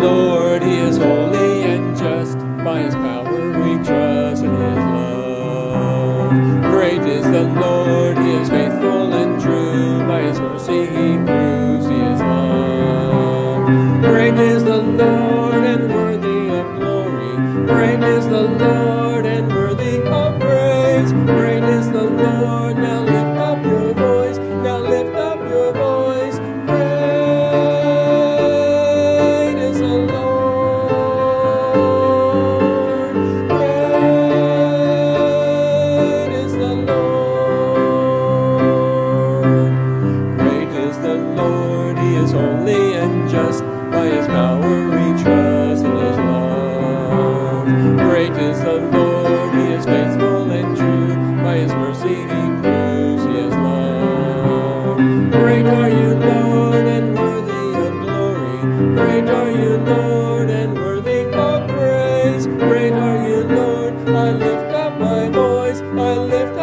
Lord, He is holy and just. By His power we trust in His love. Great is the Lord, He is faithful and true. By His mercy He proves He is love. Great is the Lord and worthy of glory. Great is the Lord. Holy and just. By his power we trust in his love. Great is the Lord, he is faithful and true. By his mercy he proves he is love. Great are you, Lord, and worthy of glory. Great are you, Lord, and worthy of praise. Great are you, Lord. I lift up my voice. I lift